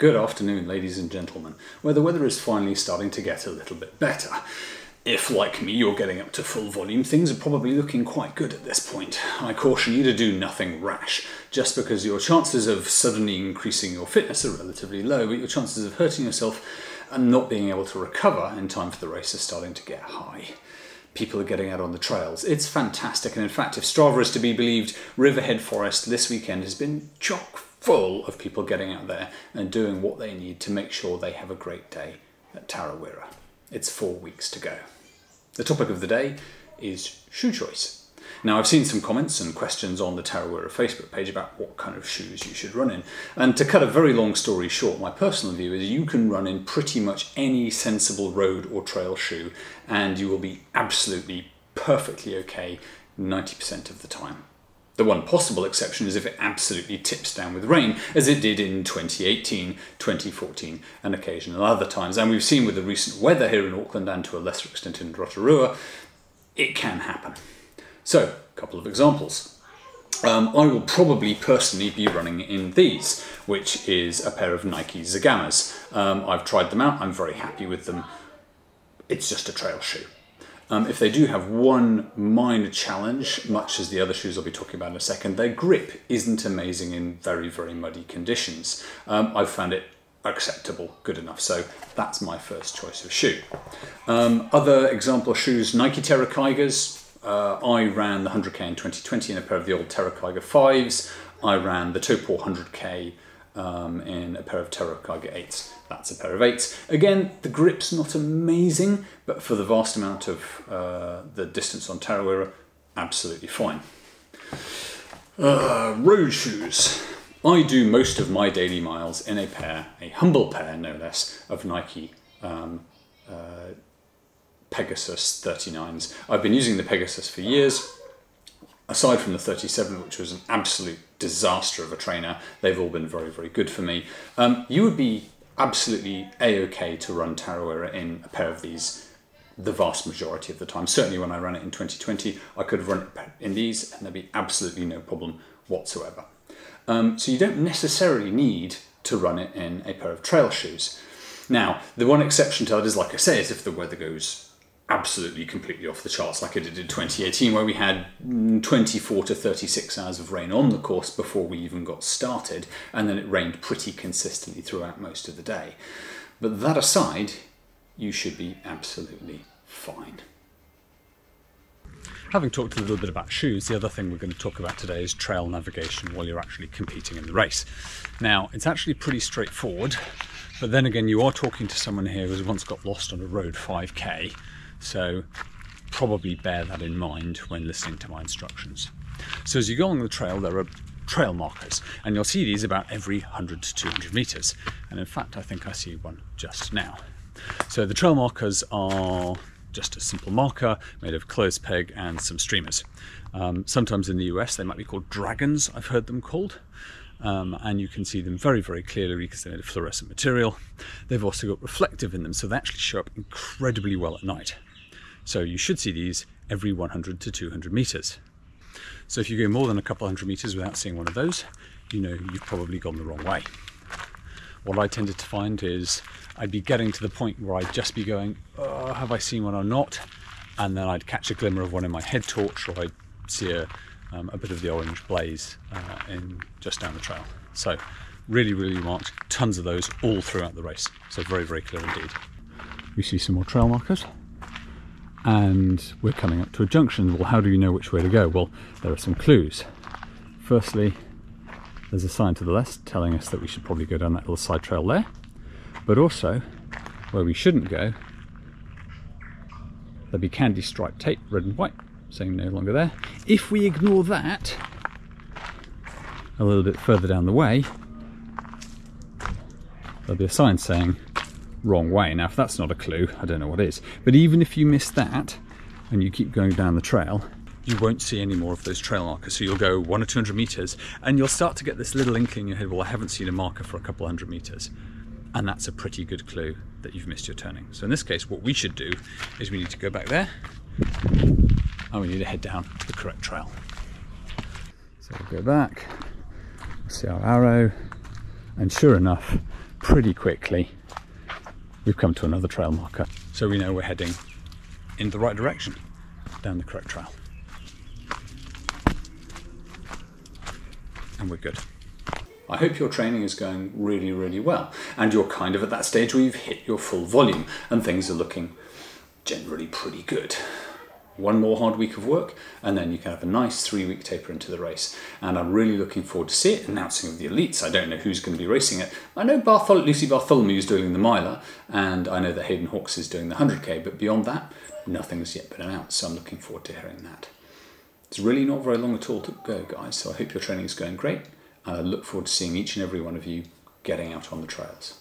Good afternoon, ladies and gentlemen, where the weather is finally starting to get a little bit better. If, like me, you're getting up to full volume, things are probably looking quite good at this point. I caution you to do nothing rash, just because your chances of suddenly increasing your fitness are relatively low, but your chances of hurting yourself and not being able to recover in time for the race are starting to get high people are getting out on the trails. It's fantastic, and in fact, if Strava is to be believed, Riverhead Forest this weekend has been chock full of people getting out there and doing what they need to make sure they have a great day at Tarawera. It's four weeks to go. The topic of the day is shoe choice. Now, I've seen some comments and questions on the Tarawera Facebook page about what kind of shoes you should run in. And to cut a very long story short, my personal view is you can run in pretty much any sensible road or trail shoe and you will be absolutely perfectly okay 90% of the time. The one possible exception is if it absolutely tips down with rain, as it did in 2018, 2014, and occasional other times. And we've seen with the recent weather here in Auckland and to a lesser extent in Rotorua, it can happen. So, a couple of examples. Um, I will probably personally be running in these, which is a pair of Nike Zegamas. Um, I've tried them out, I'm very happy with them. It's just a trail shoe. Um, if they do have one minor challenge, much as the other shoes I'll be talking about in a second, their grip isn't amazing in very, very muddy conditions. Um, I've found it acceptable, good enough. So that's my first choice of shoe. Um, other example shoes, Nike Terra Kigers. Uh, I ran the 100k in 2020 in a pair of the old Terra Kiger 5s. I ran the Taupō 100k um, in a pair of Terra Kiger 8s. That's a pair of 8s. Again, the grip's not amazing, but for the vast amount of uh, the distance on Tarawera, absolutely fine. Uh, road shoes. I do most of my daily miles in a pair, a humble pair no less, of Nike um, uh, Pegasus 39s. I've been using the Pegasus for years aside from the 37, which was an absolute disaster of a trainer, they've all been very, very good for me. Um, you would be absolutely a-okay to run Tarawera in a pair of these the vast majority of the time. Certainly when I ran it in 2020, I could have run it in these and there'd be absolutely no problem whatsoever. Um, so you don't necessarily need to run it in a pair of trail shoes. Now, the one exception to that is, like I say, is if the weather goes absolutely completely off the charts like it did in 2018 where we had mm, 24 to 36 hours of rain on the course before we even got started and then it rained pretty consistently throughout most of the day. But that aside, you should be absolutely fine. Having talked a little bit about shoes, the other thing we're going to talk about today is trail navigation while you're actually competing in the race. Now, it's actually pretty straightforward, but then again, you are talking to someone here who's once got lost on a road 5k so probably bear that in mind when listening to my instructions. So as you go along the trail, there are trail markers, and you'll see these about every 100 to 200 meters. And in fact, I think I see one just now. So the trail markers are just a simple marker made of closed peg and some streamers. Um, sometimes in the US they might be called dragons, I've heard them called. Um, and you can see them very, very clearly because they're made of fluorescent material. They've also got reflective in them, so they actually show up incredibly well at night. So you should see these every 100 to 200 meters. So if you go more than a couple hundred meters without seeing one of those, you know you've probably gone the wrong way. What I tended to find is I'd be getting to the point where I'd just be going, oh, have I seen one or not? And then I'd catch a glimmer of one in my head torch or I'd see a, um, a bit of the orange blaze uh, in just down the trail. So really, really marked, tons of those all throughout the race. So very, very clear indeed. We see some more trail markers and we're coming up to a junction. Well, how do you know which way to go? Well, there are some clues. Firstly, there's a sign to the left telling us that we should probably go down that little side trail there. But also, where we shouldn't go, there'll be candy striped tape, red and white, saying no longer there. If we ignore that, a little bit further down the way, there'll be a sign saying wrong way. Now, if that's not a clue, I don't know what is. But even if you miss that and you keep going down the trail, you won't see any more of those trail markers. So you'll go one or 200 meters and you'll start to get this little inkling in your head, well, I haven't seen a marker for a couple hundred meters. And that's a pretty good clue that you've missed your turning. So in this case, what we should do is we need to go back there and we need to head down the correct trail. So we'll go back, see our arrow, and sure enough, pretty quickly we've come to another trail marker. So we know we're heading in the right direction, down the correct trail. And we're good. I hope your training is going really, really well, and you're kind of at that stage where you've hit your full volume and things are looking generally pretty good. One more hard week of work, and then you can have a nice three week taper into the race. And I'm really looking forward to see it announcing of the elites. I don't know who's going to be racing it. I know Barthol- Lucy Bartholomew is doing the miler, and I know that Hayden Hawks is doing the 100k, but beyond that, nothing's yet been announced. So I'm looking forward to hearing that. It's really not very long at all to go, guys, so I hope your training is going great and I look forward to seeing each and every one of you getting out on the trails.